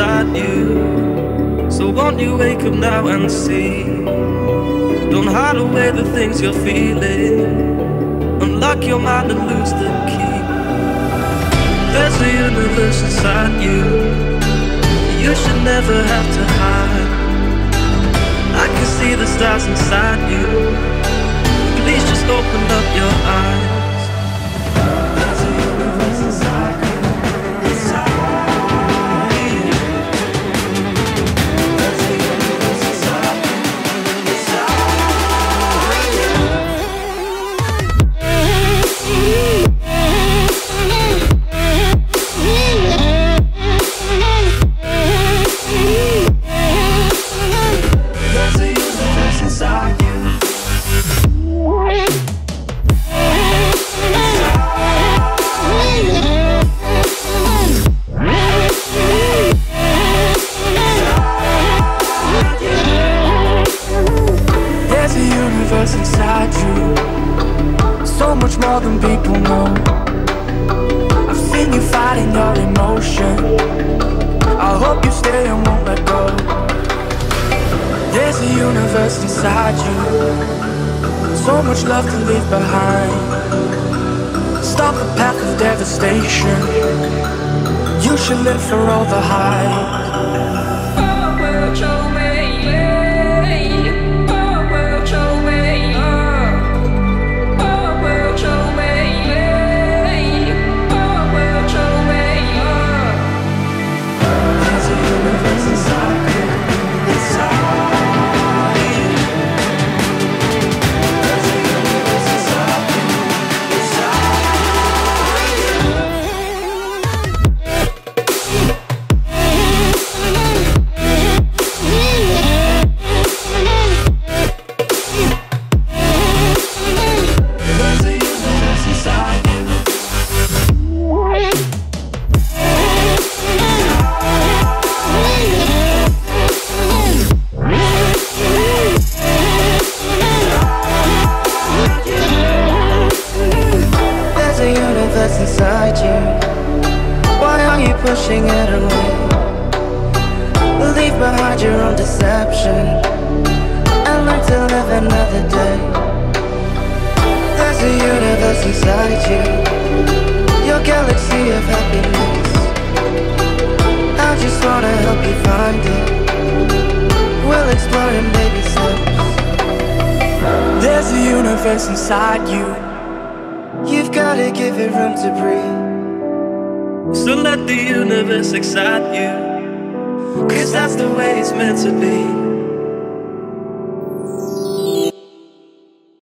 Inside you. So won't you wake up now and see? Don't hide away the things you're feeling. Unlock your mind and lose the key. There's a universe inside you. You should never have to hide. I can see the stars inside you. Inside you. So much more than people know. I've seen you fighting your emotion. I hope you stay and won't let go. There's a universe inside you. So much love to leave behind. Stop the path of devastation. You should live for all the highs. Inside you. Why are you pushing it away? Leave behind your own deception and learn to live another day. There's a universe inside you, your galaxy of happiness. I just wanna help you find it. We'll explore in baby steps. There's a universe inside you. You've gotta give it room to breathe. So let the universe excite you. Cause that's the way it's meant to be.